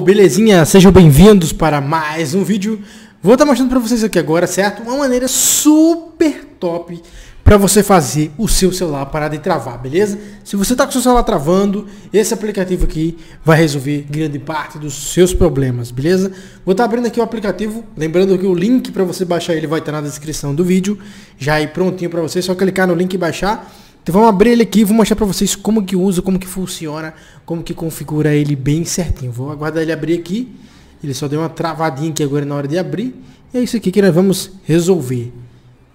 belezinha? Sejam bem-vindos para mais um vídeo. Vou estar mostrando para vocês aqui agora, certo? Uma maneira super top para você fazer o seu celular parar de travar, beleza? Se você está com o seu celular travando, esse aplicativo aqui vai resolver grande parte dos seus problemas, beleza? Vou estar abrindo aqui o aplicativo, lembrando que o link para você baixar ele vai estar na descrição do vídeo, já aí prontinho para você, só clicar no link e baixar. Então vamos abrir ele aqui vou mostrar para vocês como que usa, como que funciona, como que configura ele bem certinho. Vou aguardar ele abrir aqui. Ele só deu uma travadinha aqui agora na hora de abrir. E é isso aqui que nós vamos resolver.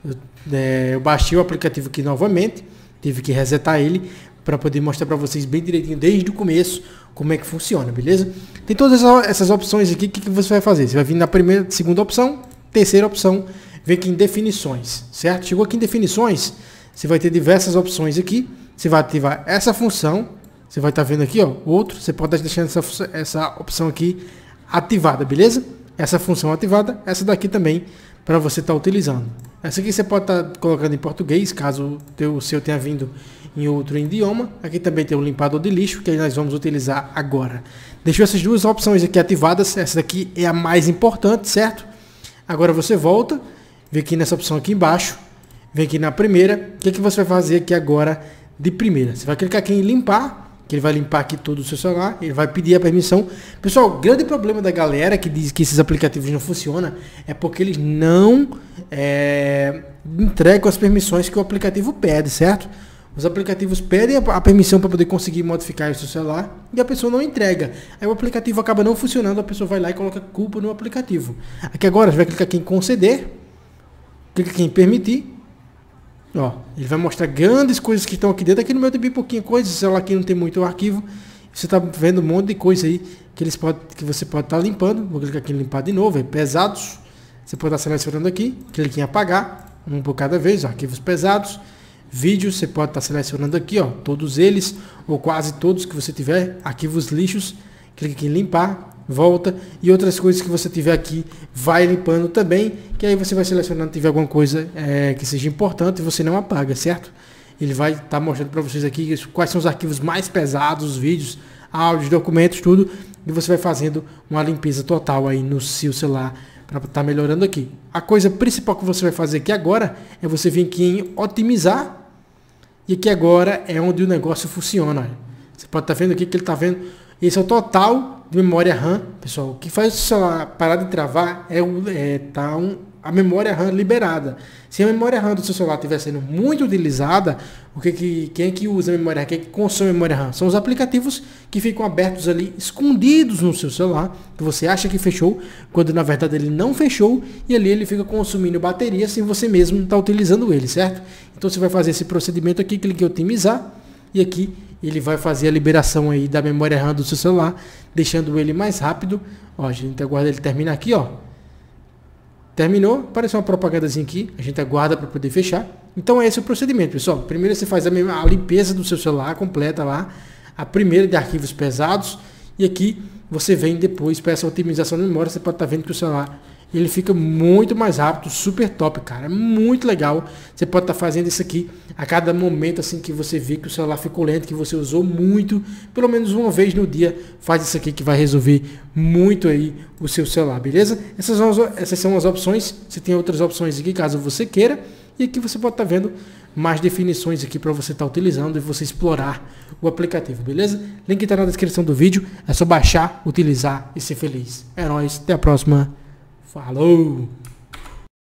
Eu, é, eu baixei o aplicativo aqui novamente, tive que resetar ele para poder mostrar para vocês bem direitinho desde o começo como é que funciona, beleza? Tem todas essas opções aqui, o que, que você vai fazer? Você vai vir na primeira, segunda opção, terceira opção, vem aqui em definições, certo? Chegou aqui em definições, você vai ter diversas opções aqui. Você vai ativar essa função. Você vai estar tá vendo aqui, ó, outro. Você pode estar deixando essa, essa opção aqui ativada, beleza? Essa função ativada, essa daqui também para você estar tá utilizando. Essa aqui você pode estar tá colocando em português, caso o seu tenha vindo em outro idioma. Aqui também tem o limpador de lixo, que nós vamos utilizar agora. Deixou essas duas opções aqui ativadas. Essa daqui é a mais importante, certo? Agora você volta, vê aqui nessa opção aqui embaixo, Vem aqui na primeira. O que, é que você vai fazer aqui agora de primeira? Você vai clicar aqui em limpar, que ele vai limpar aqui todo o seu celular. Ele vai pedir a permissão. Pessoal, o grande problema da galera que diz que esses aplicativos não funcionam é porque eles não é, entregam as permissões que o aplicativo pede, certo? Os aplicativos pedem a permissão para poder conseguir modificar o seu celular e a pessoa não entrega. Aí o aplicativo acaba não funcionando, a pessoa vai lá e coloca culpa no aplicativo. Aqui agora você vai clicar aqui em conceder, clica aqui em permitir Ó, ele vai mostrar grandes coisas que estão aqui dentro. Aqui no meu tem bem pouquinho coisa, o aqui não tem muito arquivo. Você está vendo um monte de coisa aí que, eles pode, que você pode estar tá limpando. Vou clicar aqui em limpar de novo, é pesados. Você pode estar tá selecionando aqui, clique em apagar, um por cada vez, ó, arquivos pesados. Vídeos, você pode estar tá selecionando aqui, ó, todos eles, ou quase todos que você tiver. Arquivos lixos, clique aqui em limpar, volta e outras coisas que você tiver aqui vai limpando também, que aí você vai selecionando tiver alguma coisa é, que seja importante você não apaga, certo? Ele vai estar tá mostrando para vocês aqui quais são os arquivos mais pesados, os vídeos, áudios, documentos, tudo, e você vai fazendo uma limpeza total aí no seu celular para estar tá melhorando aqui. A coisa principal que você vai fazer aqui agora é você vir aqui em otimizar e aqui agora é onde o negócio funciona. Você pode estar tá vendo aqui que ele está vendo esse é o total de memória RAM, pessoal. O que faz o celular parar de travar é, o, é tá um, a memória RAM liberada. Se a memória RAM do seu celular estiver sendo muito utilizada, o que, que quem é que usa a memória RAM? Quem é que consome memória RAM? São os aplicativos que ficam abertos ali, escondidos no seu celular, que você acha que fechou, quando na verdade ele não fechou, e ali ele fica consumindo bateria sem você mesmo estar tá utilizando ele, certo? Então você vai fazer esse procedimento aqui, clique em otimizar, e aqui ele vai fazer a liberação aí da memória RAM do seu celular, deixando ele mais rápido. Ó, a gente aguarda ele terminar aqui, ó. Terminou, apareceu uma propagandazinha aqui, a gente aguarda para poder fechar. Então esse é o procedimento, pessoal. Primeiro você faz a, a limpeza do seu celular completa lá, a primeira de arquivos pesados, e aqui você vem depois para essa otimização da memória, você pode estar tá vendo que o celular ele fica muito mais rápido, super top, cara. É muito legal. Você pode estar tá fazendo isso aqui a cada momento assim que você vê que o celular ficou lento, que você usou muito, pelo menos uma vez no dia, faz isso aqui que vai resolver muito aí o seu celular, beleza? Essas são as, essas são as opções. Você tem outras opções aqui caso você queira. E aqui você pode estar tá vendo mais definições aqui para você estar tá utilizando e você explorar o aplicativo, beleza? Link está na descrição do vídeo. É só baixar, utilizar e ser feliz. É nóis. Até a próxima. Falou!